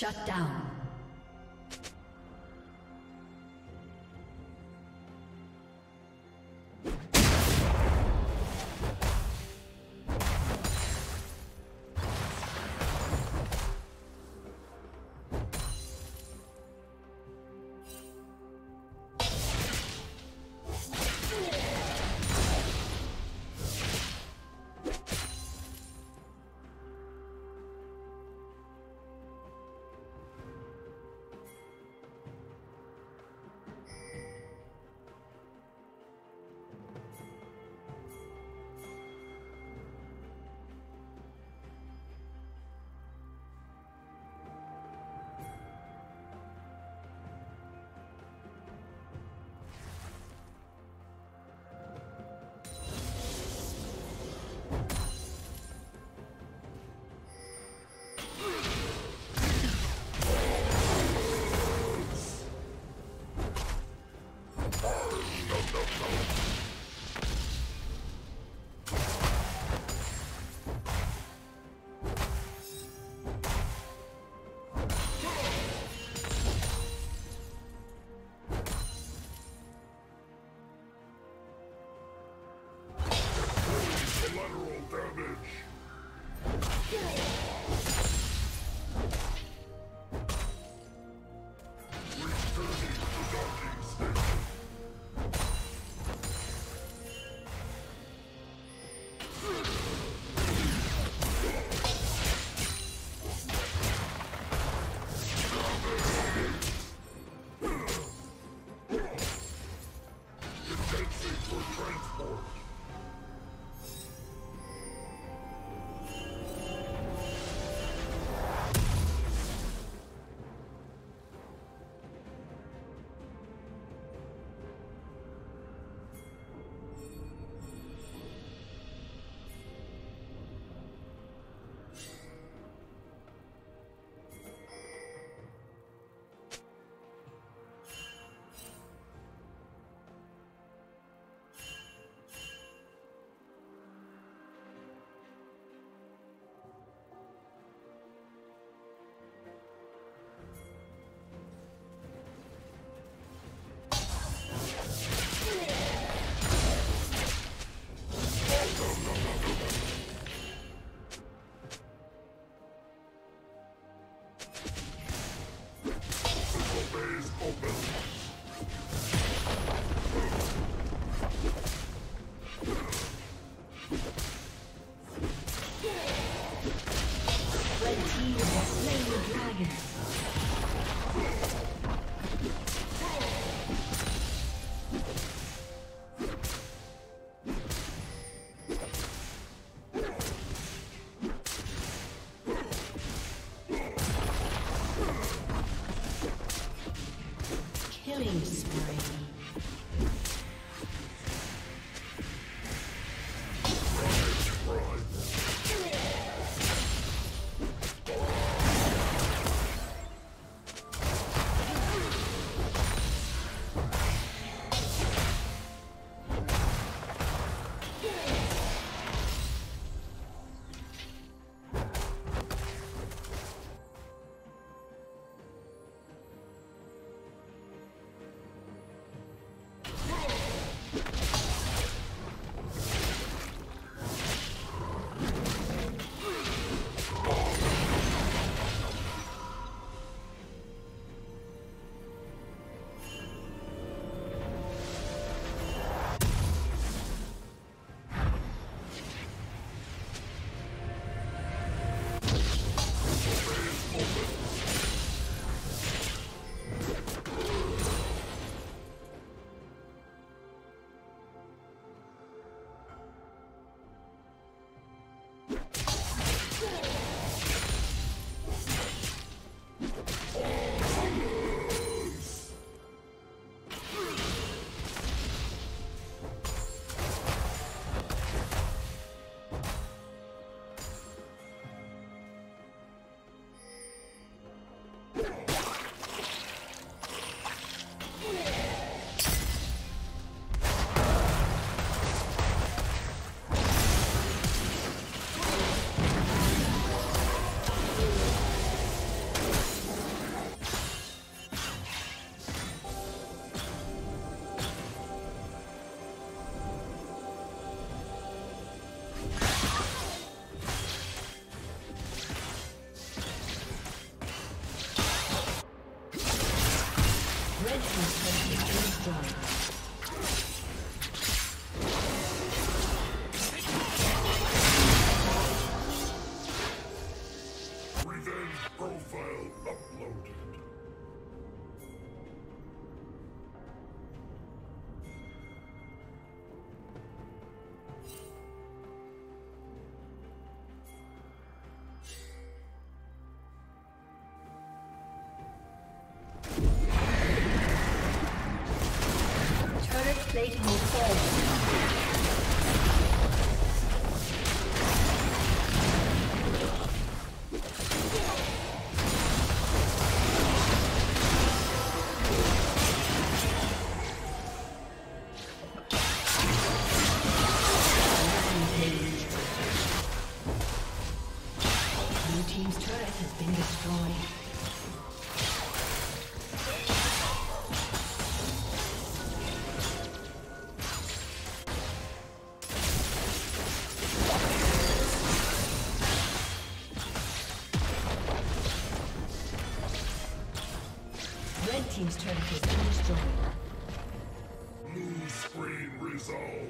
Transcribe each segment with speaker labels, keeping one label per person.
Speaker 1: Shut down.
Speaker 2: Plating will fall. Team's turret has been
Speaker 1: screen resolved.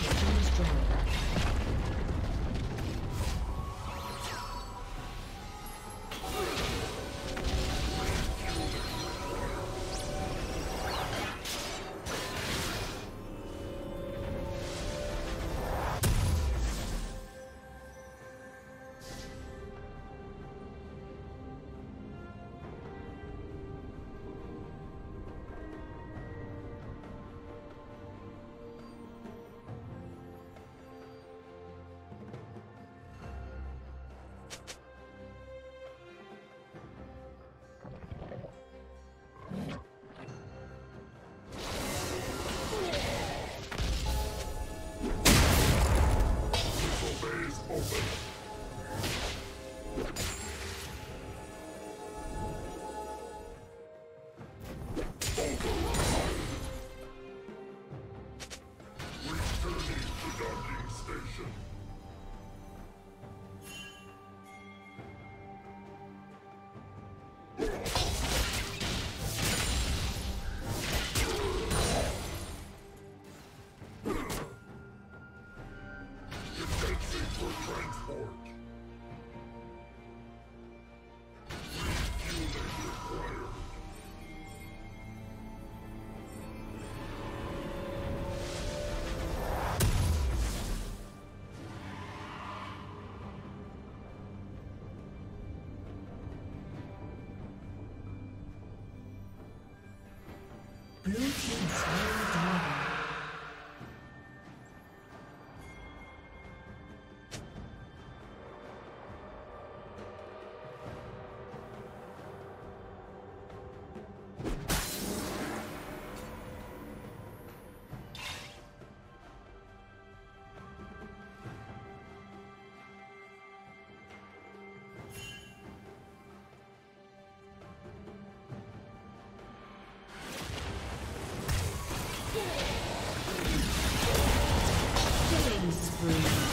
Speaker 1: Destroyed. Killing spree.